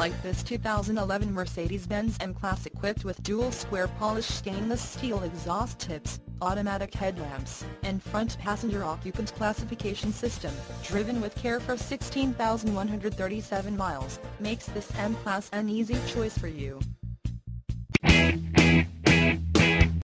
like this 2011 Mercedes-Benz M-Class equipped with dual square polished stainless steel exhaust tips, automatic headlamps, and front passenger occupant classification system, driven with care for 16,137 miles, makes this M-Class an easy choice for you.